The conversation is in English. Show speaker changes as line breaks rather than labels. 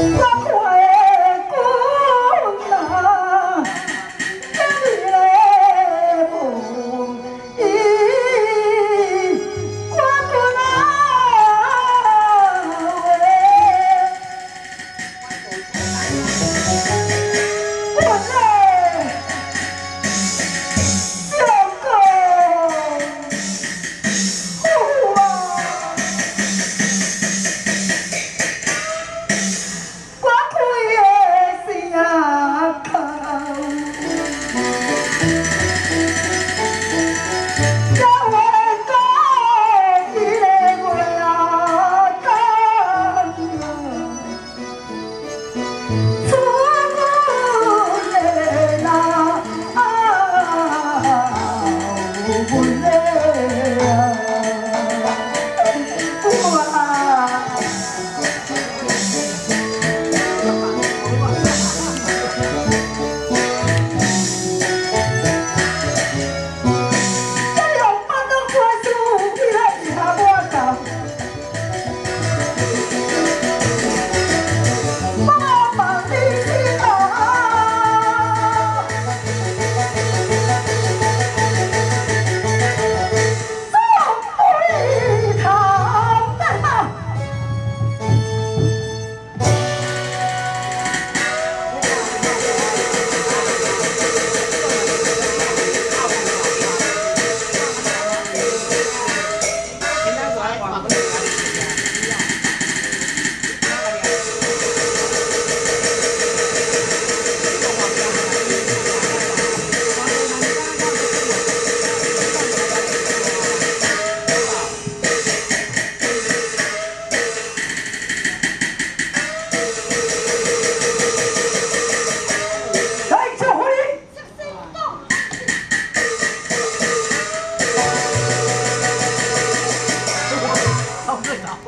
Oh. どう